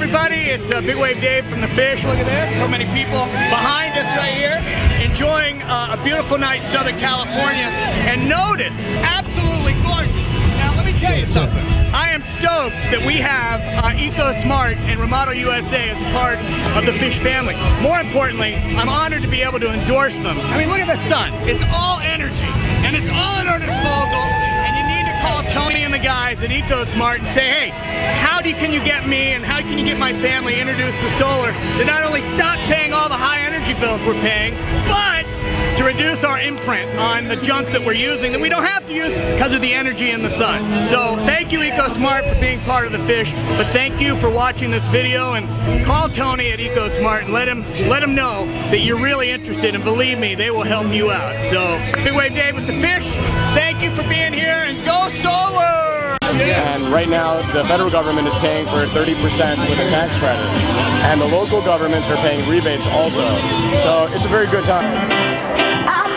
everybody, it's uh, Big Wave Dave from The Fish. Look at this, so many people behind us right here, enjoying uh, a beautiful night in Southern California. And notice, absolutely gorgeous. Now let me tell you something. I am stoked that we have uh, EcoSmart and Remodel USA as a part of the Fish family. More importantly, I'm honored to be able to endorse them. I mean, look at the sun. It's all energy, and it's all at our disposal. And you need to call Tony and the guys at EcoSmart and say, hey, how can you get me and how can you get my family introduced to solar to not only stop paying all the high energy bills we're paying, but to reduce our imprint on the junk that we're using that we don't have to use because of the energy in the sun. So thank you EcoSmart for being part of the fish, but thank you for watching this video and call Tony at EcoSmart and let him let him know that you're really interested and believe me, they will help you out. So Big Wave Dave with the fish, right now, the federal government is paying for 30% with a tax credit. And the local governments are paying rebates also. So it's a very good time.